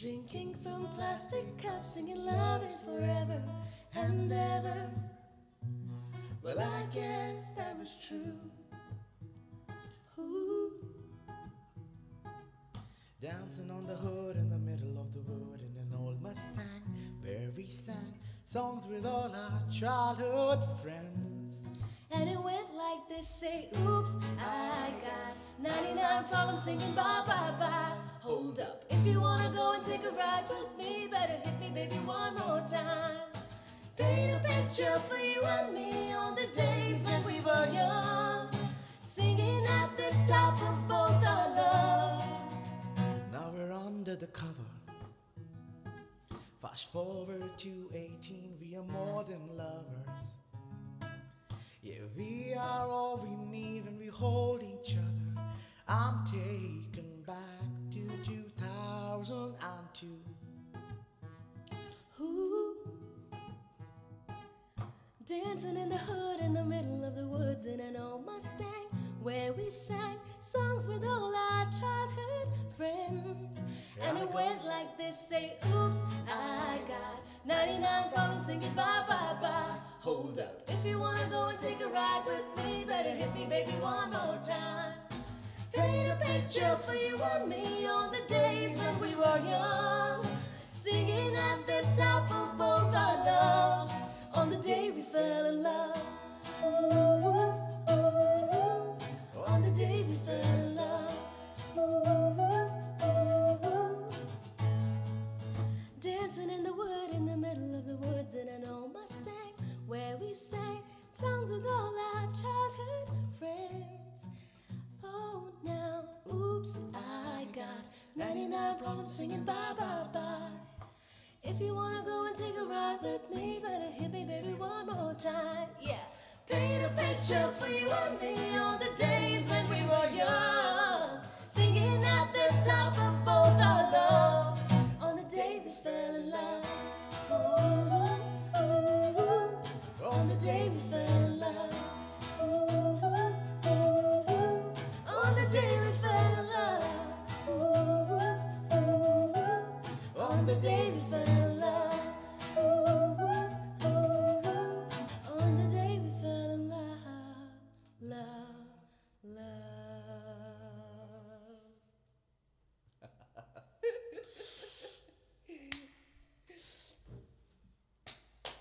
Drinking from plastic cups, singing love is forever and ever. Well, I guess that was true. Ooh. Dancing on the hood in the middle of the wood in an old Mustang where we sang songs with all our childhood friends. And it went like this say, Oops, I got 99 problems singing bye bye bye. Hold a ride with me, better hit me, baby, one more time. Paint a picture for you and me on the days when we were young, singing at the top of both our lungs. Now we're under the cover. Fast forward to 18, we are more than lovers. Yeah, we are all we need when we hold each other. I'm to 2002. Ooh. Dancing in the hood in the middle of the woods in an old Mustang where we sang songs with all our childhood friends. And it went like this say, Oops, I got 99 problems singing bye bye bye. Hold up, if you wanna go and take a ride with me, better hit me, baby, one more time. Paint a picture for you and me on the days when we were young, singing at the top of both our lungs on the day we fell in love. On the day we fell in love. Dancing in the wood in the middle of the woods in an old Mustang where we sang songs with all 99 problems, singing bye bye bye. If you wanna go and take a ride with me, better hit me, baby, one more time. Yeah. Paint a picture for you and me on the days when we were young, singing.